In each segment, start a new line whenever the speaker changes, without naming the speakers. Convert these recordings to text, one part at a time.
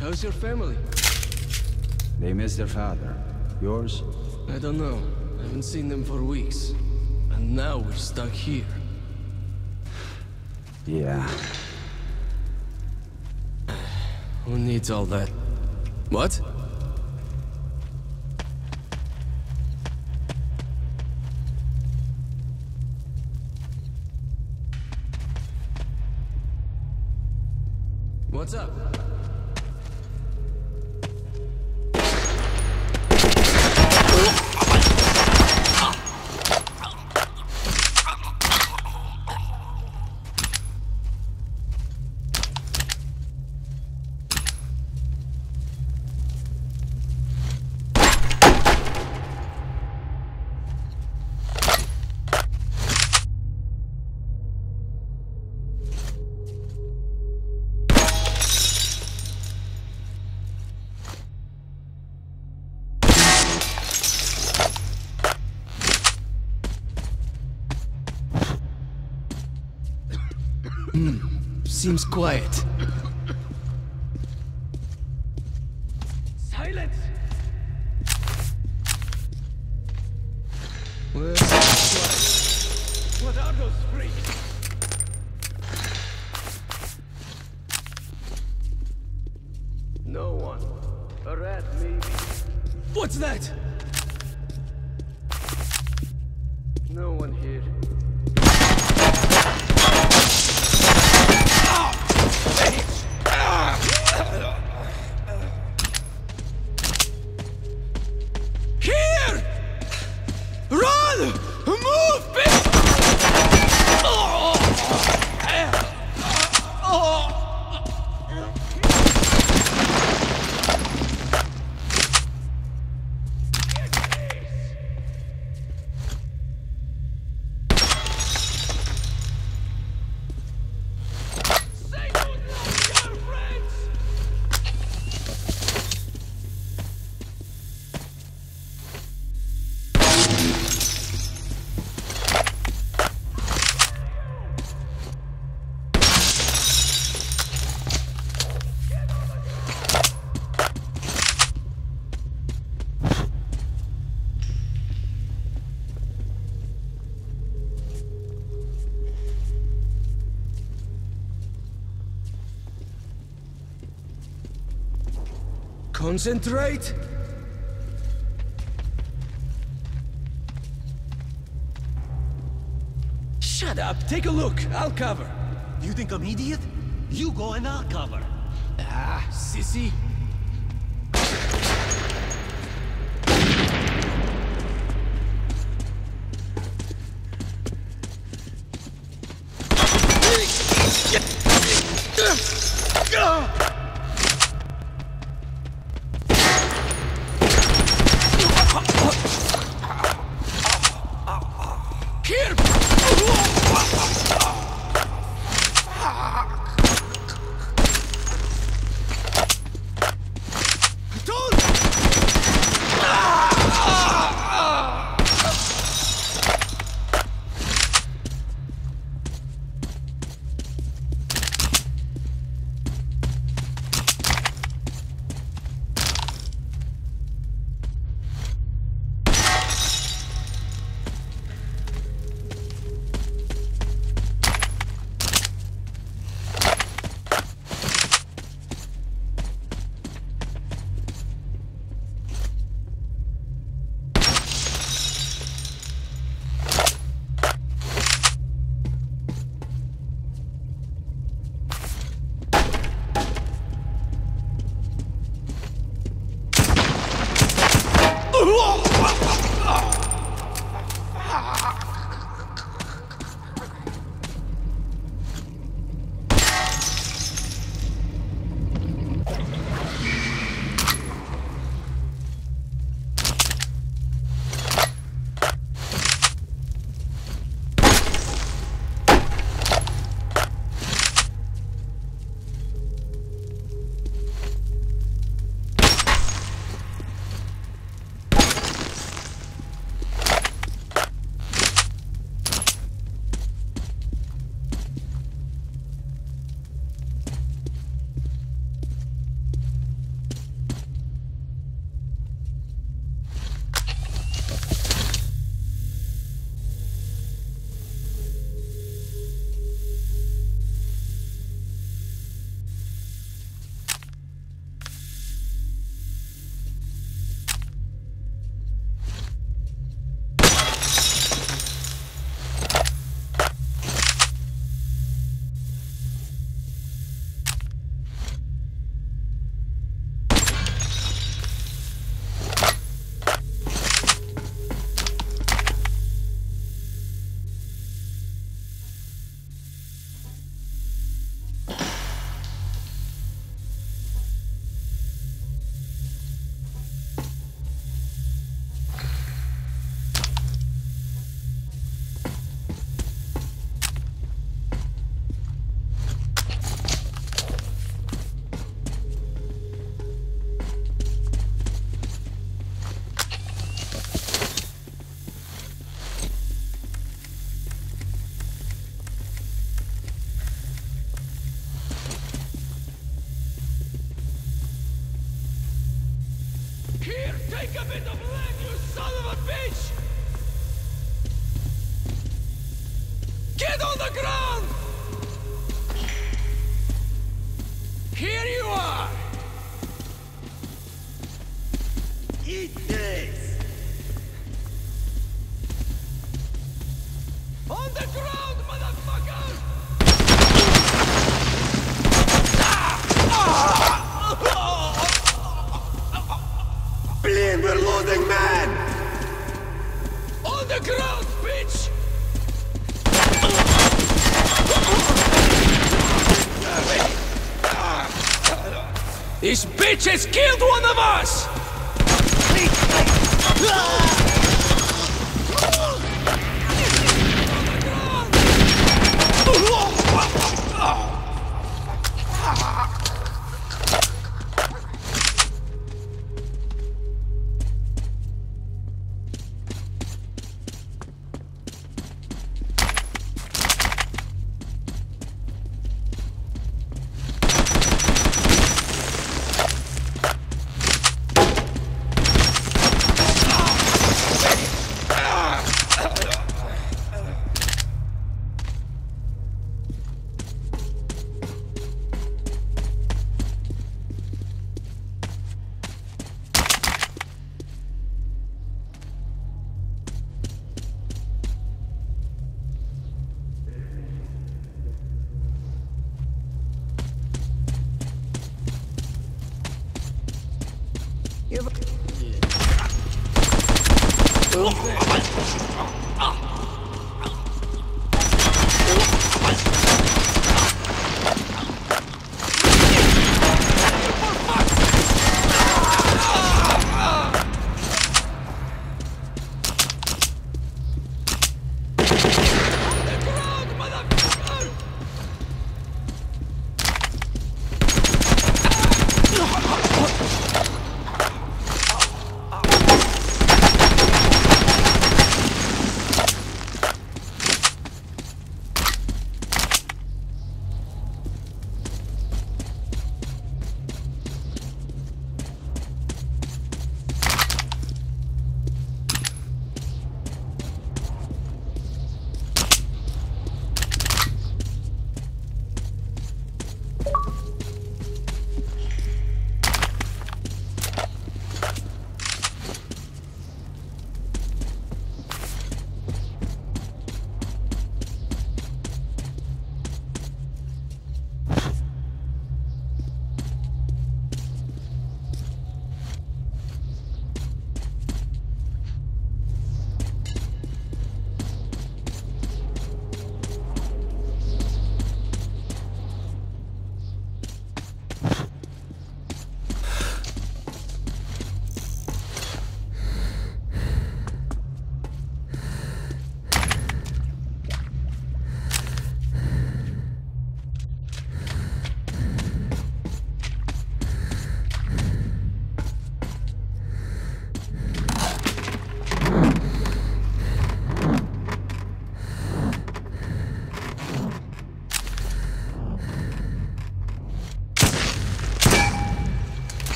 How's your family?
They miss their father. Yours?
I don't know. I haven't seen them for weeks. And now we're stuck here.
Yeah.
Who needs all that? What? Seems quiet. Concentrate!
Shut up! Take a look! I'll cover!
You think I'm idiot? You go and I'll cover.
Ah, sissy!
Ground, bitch! This bitch has killed one of us!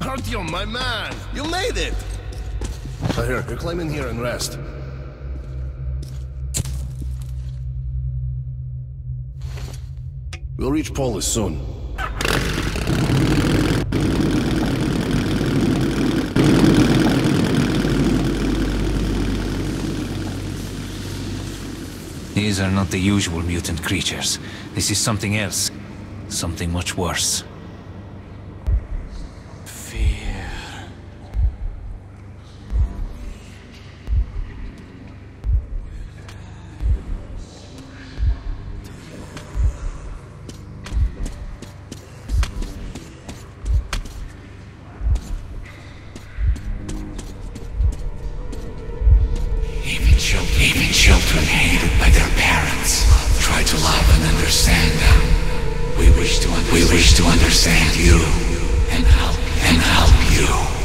Artyom, my man! You made it! So here, you climb in here and rest. We'll reach Polis soon.
These are not the usual mutant creatures. This is something else. Something much worse. Children hated by their parents. Try to love and understand
them.
We wish to understand, we
wish
to
understand you and help and help you.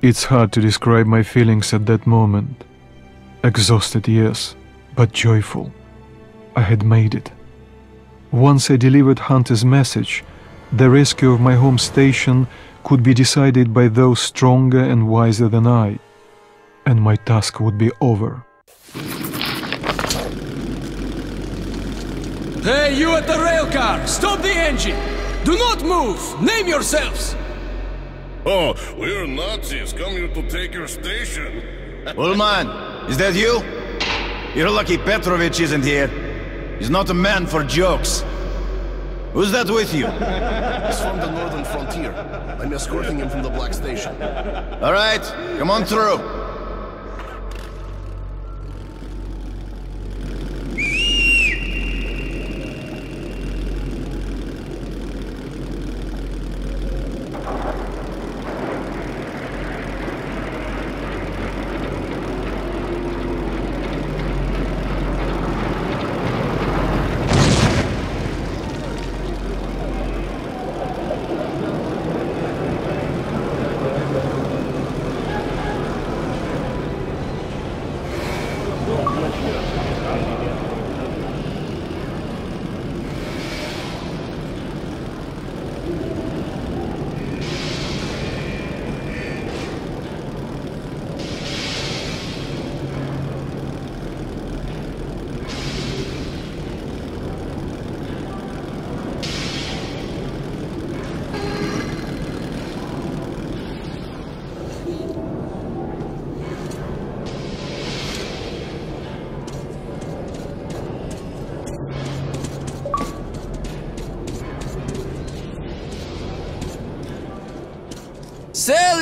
It's hard to describe my feelings at that moment. Exhausted, yes, but joyful. I had made it. Once I delivered Hunter's message, the rescue of my home station could be decided by those stronger and wiser than I, and my task would be over.
Hey, you at the railcar! Stop the engine! Do not move! Name yourselves!
Oh, we're Nazis come here to take your station.
Ullman, is that you? You're lucky Petrovich isn't here. He's not a man for jokes. Who's that with you?
He's from the northern frontier. I'm escorting him from the Black Station.
All right, come on through.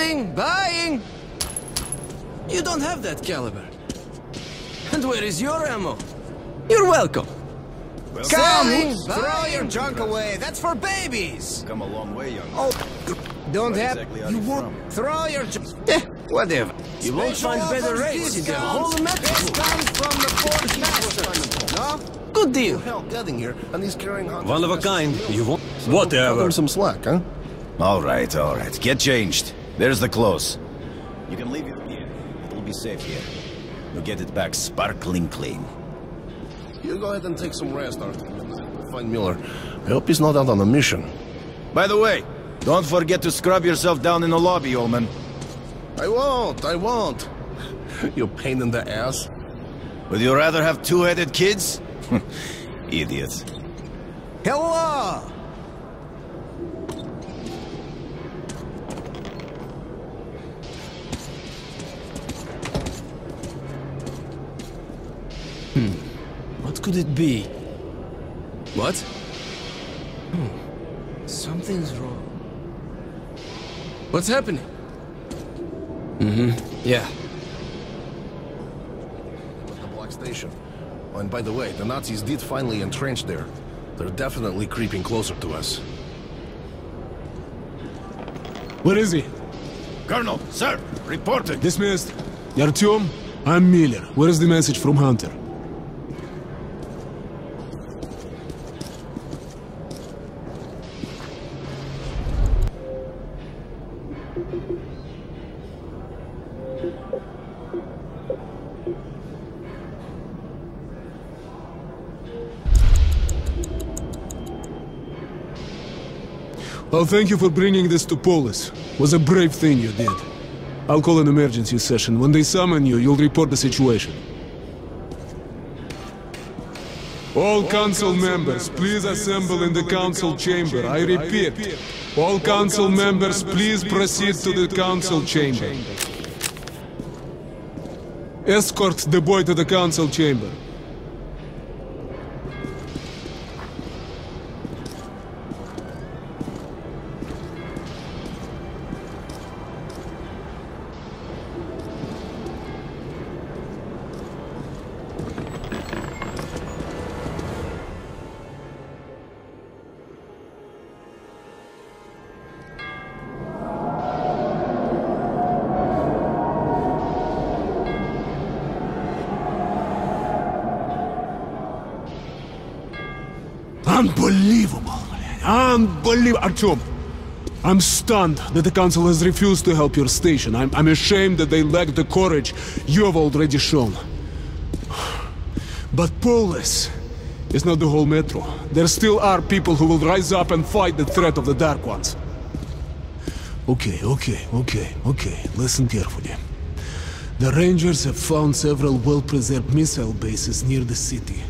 Selling, buying! You don't have that caliber. And where is your ammo? You're welcome.
Come, throw your junk away. That's for babies.
Come a long way, young.
Oh, don't have.
exactly
you
you
won't
from?
throw your junk. Eh, whatever.
You won't find better rates in the whole
This comes from the port master. No?
Good deal.
Hell, getting here, and he's carrying Hunter's
One of a kind.
to
You want
Cut
whatever.
him some slack, huh?
All right, all right. Get changed. There's the clothes. You can leave it here. It'll be safe here. You'll get it back sparkling clean.
You go ahead and take some rest, Arthur. Find Miller. I hope he's not out on a mission.
By the way, don't forget to scrub yourself down in the lobby, Ullman.
I won't, I won't. you pain in the ass.
Would you rather have two-headed kids? Idiots.
Hello.
Could it be? What? Hmm. Something's wrong. What's happening? Mm-hmm. Yeah.
The Black Station. Oh, and by the way, the Nazis did finally entrench there. They're definitely creeping closer to us.
Where is he?
Colonel, sir, reporting.
Dismissed. Artyom, I'm Miller. Where is the message from Hunter? Well, thank you for bringing this to Polis. Was a brave thing you did. I'll call an emergency session. When they summon you, you'll report the situation. All council members, please assemble in the council chamber. I repeat, all council members, please proceed to the council chamber. Escort the boy to the council chamber. Unbelievable! Artyom, I'm stunned that the Council has refused to help your station. I'm, I'm ashamed that they lack the courage you have already shown. But Polis is not the whole Metro. There still are people who will rise up and fight the threat of the Dark Ones. Okay, okay, okay, okay. Listen carefully. The Rangers have found several well-preserved missile bases near the city.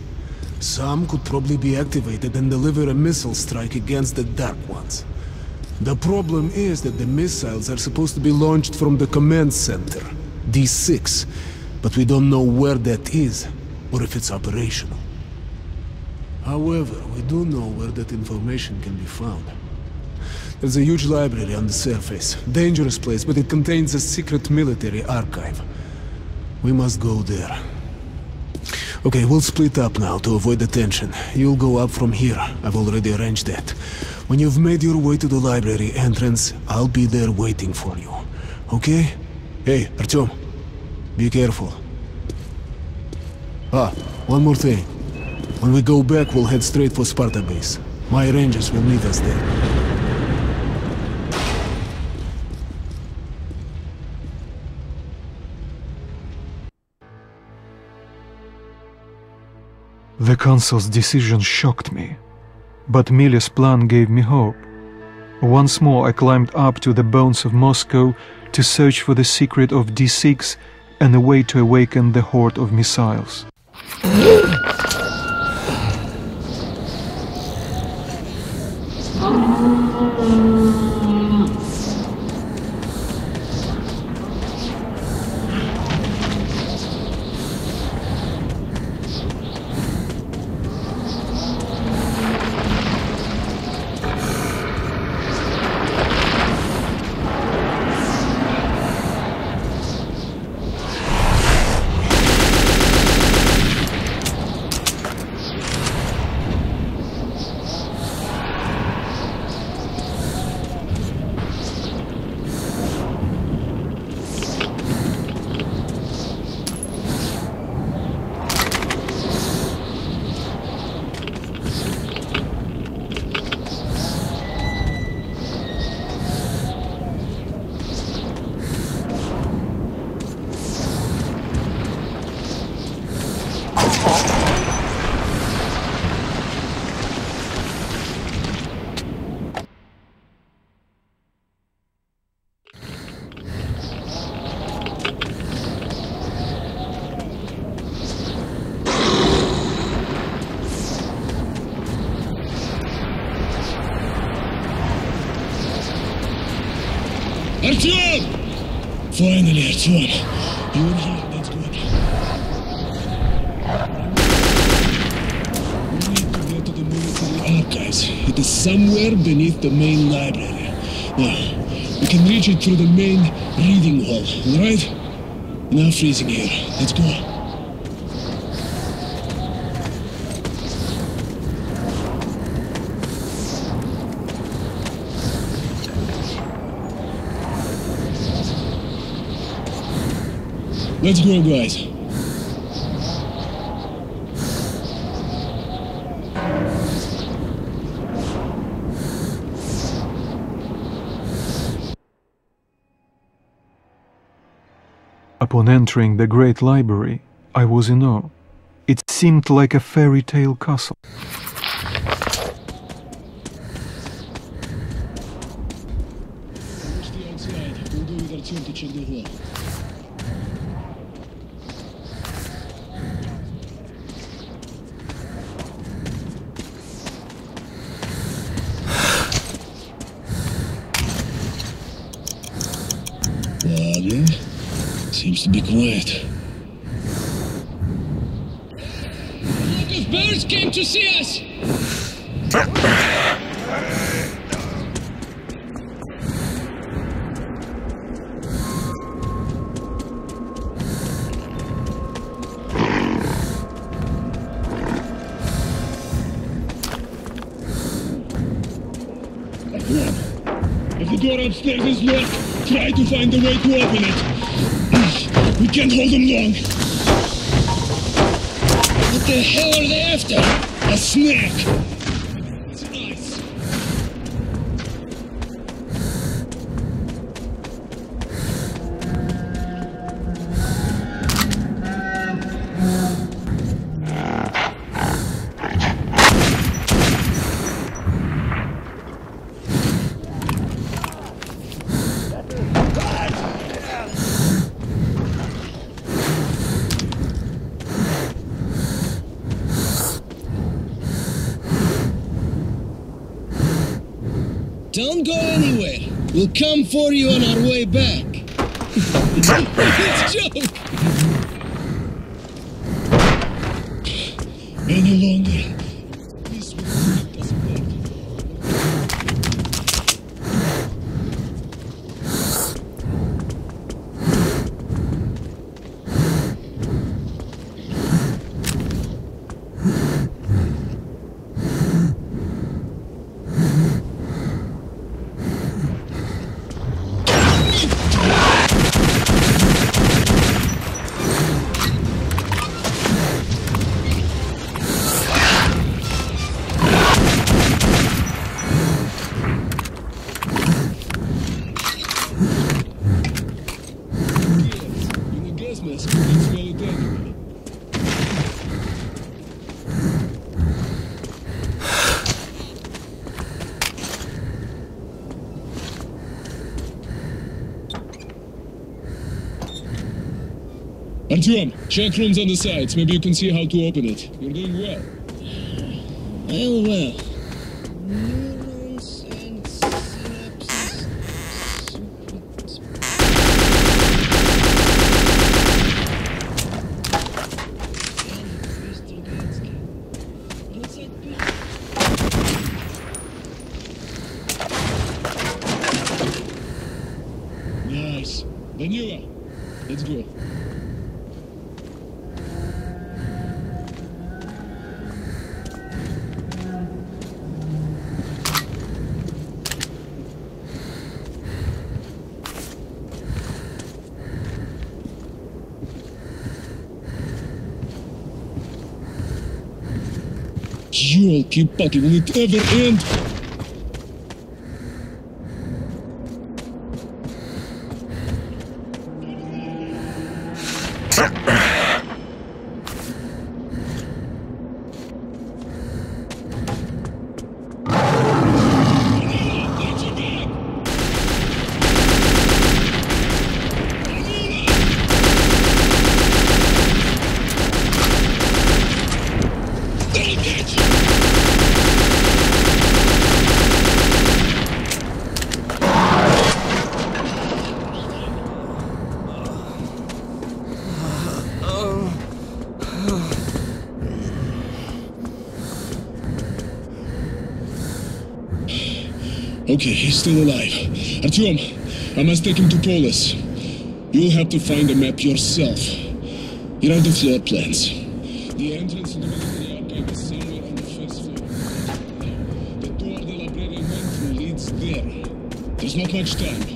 Some could probably be activated and deliver a missile strike against the Dark Ones. The problem is that the missiles are supposed to be launched from the command center, D6, but we don't know where that is, or if it's operational. However, we do know where that information can be found. There's a huge library on the surface. Dangerous place, but it contains a secret military archive. We must go there. Okay, we'll split up now to avoid the tension. You'll go up from here. I've already arranged that. When you've made your way to the library entrance, I'll be there waiting for you. Okay? Hey, Artyom. Be careful. Ah, one more thing. When we go back, we'll head straight for Sparta base. My rangers will meet us there.
The Council's decision shocked me, but Miller's plan gave me hope. Once more I climbed up to the bones of Moscow to search for the secret of D6 and a way to awaken the horde of missiles.
The main library. Now, we can reach it through the main reading hall, alright? Now freezing here. Let's go. Let's go, guys.
Upon entering the great library, I was in awe. It seemed like a fairy tale castle.
Stay outside. We'll go with Artyom to check the hall.
Seems to be quiet. Look, of birds came to see us! If the door upstairs is locked, try to find a way to open it. We can't hold them long. What the hell are they after? A snack. Don't go anywhere. We'll come for you on our way back. it's a joke. Any longer. This will doesn't work. In a gas mask, it's well done. Check rooms on the sides. Maybe you can see how to open it. You're doing well. Well, well. Neurons and synapses. Nice. Danila, let's go you fucking with other end. Ha! Okay, he's still alive. Artyom, I must take him to Polis. You'll have to find a map yourself. Here are the floor plans. The entrance to the military archive is somewhere on the first floor. The door the librarian went through leads there. There's not much time.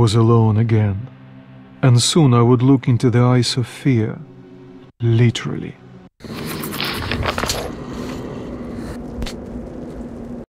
Was alone again, and soon I would look into the eyes of fear, literally.